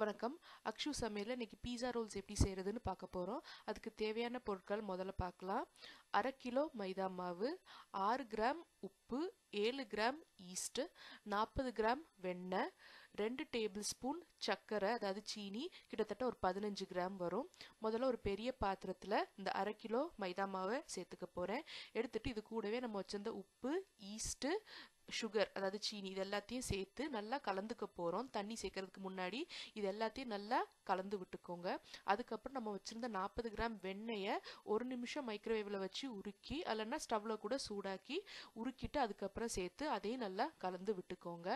வணக்கம். அக்ஷு சமையலில் இன்னைக்கு பீஸா ரோல்ஸ் எப்படி செய்கிறதுன்னு பார்க்க போகிறோம் அதுக்கு தேவையான பொருட்கள் முதல்ல பார்க்கலாம். அரை கிலோ மைதா மாவு ஆறு கிராம் உப்பு ஏழு கிராம் ஈஸ்ட்டு நாற்பது கிராம் வெண்ணெய் ரெண்டு டேபிள் ஸ்பூன் சர்க்கரை அதாவது சீனி கிட்டத்தட்ட ஒரு பதினஞ்சு கிராம் வரும். முதல்ல ஒரு பெரிய பாத்திரத்தில் இந்த அரை கிலோ மைதா மாவை சேர்த்துக்க போகிறேன் எடுத்துட்டு இது கூடவே நம்ம வச்சிருந்த உப்பு ஈஸ்ட்டு சுகர் அதாவது சீனி இது எல்லாத்தையும் சேர்த்து நல்லா கலந்துக்க போகிறோம் தண்ணி சேர்க்கறதுக்கு முன்னாடி இது எல்லாத்தையும் நல்லா கலந்து விட்டுக்கோங்க. அதுக்கப்புறம் நம்ம வச்சுருந்த நாற்பது கிராம் வெண்ணெயை ஒரு நிமிஷம் மைக்ரோவேவில் வச்சு உருக்கி அல்லைன்னா ஸ்டவ்வில் கூட சூடாக்கி உருக்கிட்டு அதுக்கப்புறம் சேர்த்து அதையும் நல்லா கலந்து விட்டுக்கோங்க.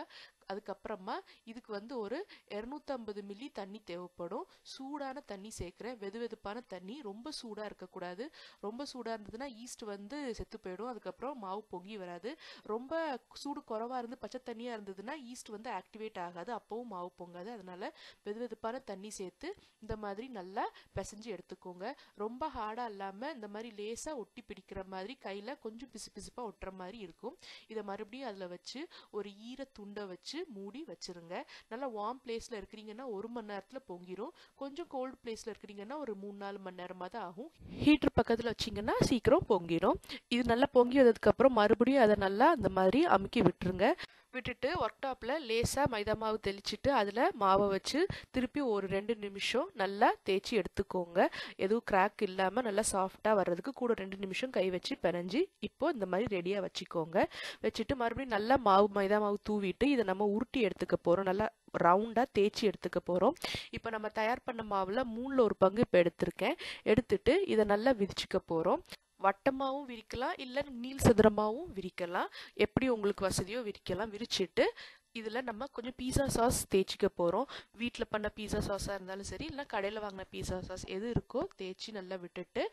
அதுக்கப்புறமா இதுக்கு வந்து ஒரு இரநூத்தம்பது மில்லி தண்ணி தேவைப்படும். சூடான தண்ணி சேர்க்குறேன். வெது வெதுப்பான தண்ணி. ரொம்ப சூடாக இருக்கக்கூடாது. ரொம்ப சூடாக இருந்ததுன்னா ஈஸ்ட் வந்து செத்து போயிடும். அதுக்கப்புறம் மாவு பொங்கி வராது. ரொம்ப சூடு குறவாக இருந்து பச்சை தண்ணியாக இருந்ததுன்னா ஈஸ்ட் வந்து ஆக்டிவேட் ஆகாது. அப்போவும் மாவு பொங்காது. அதனால் வெது வெதுப்பான தண்ணி சேர்த்து இந்த மாதிரி நல்லா பிசைஞ்சு எடுத்துக்கோங்க. ரொம்ப ஹார்டாக இல்லாமல் இந்த மாதிரி லேசாக ஒட்டி பிடிக்கிற மாதிரி கையில் கொஞ்சம் பிசு பிசுப்பாக ஒட்டுற மாதிரி இருக்கும். இதை மறுபடியும் அதில் வச்சு ஒரு ஈர துண்டை வச்சு மூடி வச்சிருங்க. நல்லா வார்ம் பிளேஸில் இருக்கிறீங்கன்னா ஒரு மணி நேரத்தில் பொங்கிடும் கொஞ்சம் கோல்டு பிளேஸில் இருக்கிறீங்கன்னா ஒரு மூணு நாலு மணி நேரமாக தான் ஆகும். ஹீட்டர் பக்கத்தில் வச்சிங்கன்னா சீக்கிரம் பொங்கிடும் இது நல்லா பொங்கி வந்ததுக்கப்புறம் மறுபடியும் அதை நல்லா அந்த மாதிரி அமுக்கி விட்டுருங்க. விட்டுட்டு ஒர்க் டாப்பில் லேசாக மைதா மாவு தெளிச்சிட்டு அதில் மாவை வச்சு திருப்பி ஒரு ரெண்டு நிமிஷம் நல்லா தேய்ச்சி எடுத்துக்கோங்க. எதுவும் கிராக் இல்லாமல் நல்லா சாஃப்டாக வர்றதுக்கு கூட ரெண்டு நிமிஷம் கை வச்சு பிணைஞ்சி இப்போ இந்த மாதிரி ரெடியாக வச்சுக்கோங்க. வச்சுட்டு மறுபடியும் நல்லா மாவு மைதா மாவு தூவிட்டு இதை நம்ம உருட்டி எடுத்துக்க போகிறோம் நல்லா ரவுண்டாக தேய்ச்சி எடுத்துக்க போகிறோம் இப்போ நம்ம தயார் பண்ண மாவில் மூணில் ஒரு பங்கு இப்போ எடுத்திருக்கேன். எடுத்துட்டு இதை நல்லா விதிச்சுக்க போகிறோம் வட்டமாகவும் விரிக்கலாம் இல்லை நீள் சதுரமாகவும் விரிக்கலாம். எப்படி உங்களுக்கு வசதியோ விரிக்கலாம் விரிச்சிட்டு இதில் நம்ம கொஞ்சம் பீஸா சாஸ் தேய்ச்சிக்க போகிறோம் வீட்டில் பண்ண பீஸா சாஸாக இருந்தாலும் சரி இல்லை கடையில் வாங்கின பீஸா சாஸ் எது இருக்கோ தேய்ச்சி நல்லா விட்டுட்டு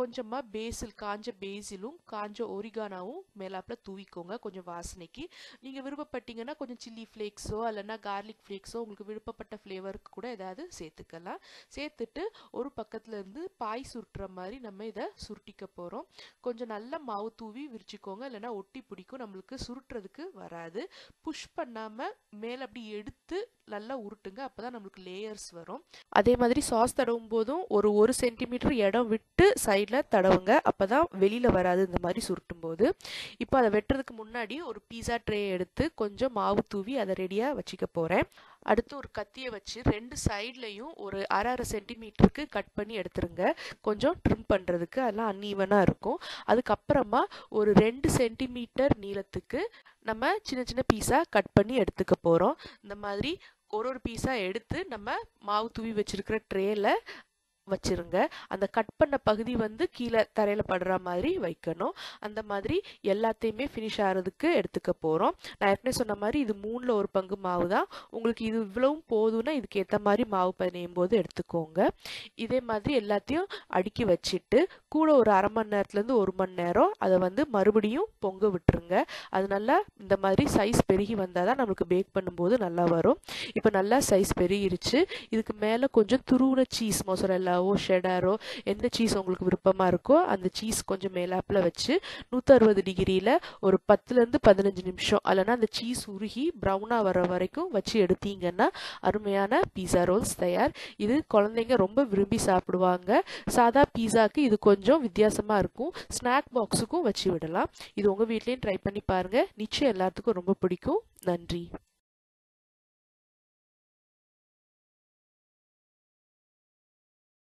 கொஞ்சமாக பேசில் காஞ்ச பேசிலும் காஞ்ச ஒரிகானாவும் மேலாப்பில் தூவிக்கோங்க கொஞ்சம் வாசனைக்கு. நீங்கள் விருப்பப்பட்டீங்கன்னா கொஞ்சம் சில்லி ஃப்ளேக்ஸோ இல்லைன்னா கார்லிக் ஃப்ளேக்ஸோ உங்களுக்கு விருப்பப்பட்ட ஃப்ளேவருக்கு கூட ஏதாவது சேர்த்துக்கலாம். சேர்த்துட்டு ஒரு பக்கத்தில் இருந்து பாய் சுருட்டுற மாதிரி நம்ம இதை சுருட்டிக்க போகிறோம் கொஞ்சம் நல்லா மாவு தூவி விரிச்சிக்கோங்க இல்லைன்னா ஒட்டி பிடிக்கும் நம்மளுக்கு சுருட்டுறதுக்கு வராது. புஷ் பண்ணாமல் மேலே அப்படி எடுத்து நல்லா உருட்டுங்க அப்போ தான் நம்மளுக்கு லேயர்ஸ் வரும். அதே மாதிரி சாஸ் தடவும் போதும் ஒரு ஒரு சென்டிமீட்டர் இடம் விட்டு சைடில் தடவுங்க. அப்போ தான் வெளியில் வராது இந்த மாதிரி சுருட்டும் போது இப்போ அதை வெட்டுறதுக்கு முன்னாடி ஒரு பீஸா ட்ரே எடுத்து கொஞ்சம் மாவு தூவி அதை ரெடியாக வச்சுக்க போகிறேன் அடுத்து ஒரு கத்தியை வச்சு ரெண்டு சைட்லையும் ஒரு அரை அரை சென்டிமீட்டருக்கு கட் பண்ணி எடுத்துருங்க. கொஞ்சம் ட்ரிம் பண்ணுறதுக்கு அதெல்லாம் அன்ஈவனாக இருக்கும். அதுக்கப்புறமா ஒரு ரெண்டு சென்டிமீட்டர் நீளத்துக்கு நம்ம சின்ன சின்ன பீஸாக கட் பண்ணி எடுத்துக்க போகிறோம் இந்த மாதிரி ஒரு ஒரு பீஸாக எடுத்து நம்ம மாவு தூவி வச்சுருக்கிற ட்ரேயில் வச்சிருங்க. அந்த கட் பண்ண பகுதி வந்து கீழே தரையில் படுற மாதிரி வைக்கணும். அந்த மாதிரி எல்லாத்தையுமே ஃபினிஷ் ஆகிறதுக்கு எடுத்துக்க போகிறோம் நான் ஏற்கனவே சொன்ன மாதிரி இது மூணில் ஒரு பங்கு மாவு தான். உங்களுக்கு இது இவ்வளவும் போதும்னா இதுக்கு ஏற்ற மாதிரி மாவு பனையும் போது எடுத்துக்கோங்க. இதே மாதிரி எல்லாத்தையும் அடுக்கி வச்சுட்டு கூட ஒரு அரை மணி நேரத்துலேருந்து ஒரு மணி நேரம் அதை வந்து மறுபடியும் பொங்க விட்டுருங்க. அது நல்லா இந்த மாதிரி சைஸ் பெருகி வந்தால் தான் நம்மளுக்கு பேக் பண்ணும்போது நல்லா வரும். இப்போ நல்லா சைஸ் பெருகிருச்சு. இதுக்கு மேலே கொஞ்சம் துருவுன சீஸ் மொசரெல்லா மொசரல்லாவோ ஷெடாரோ எந்த சீஸ் உங்களுக்கு விருப்பமாக இருக்கோ அந்த சீஸ் கொஞ்சம் மேலாப்பில் வச்சு நூற்றறுபது டிகிரியில் ஒரு பத்துலேருந்து பதினஞ்சு நிமிஷம் இல்லைனா அந்த சீஸ் உருகி ப்ரௌனாக வர வரைக்கும் வச்சு எடுத்தீங்கன்னா அருமையான பீஸா ரோல்ஸ் தயார். இது குழந்தைங்க ரொம்ப விரும்பி சாப்பிடுவாங்க. சாதா பீஸாக்கு இது கொஞ்சம் வித்தியாசமாக இருக்கும். ஸ்நாக் பாக்ஸுக்கும் வச்சு விடலாம். இது உங்கள் வீட்லேயும் ட்ரை பண்ணி பாருங்கள் நிச்சயம் எல்லாத்துக்கும் ரொம்ப பிடிக்கும். நன்றி.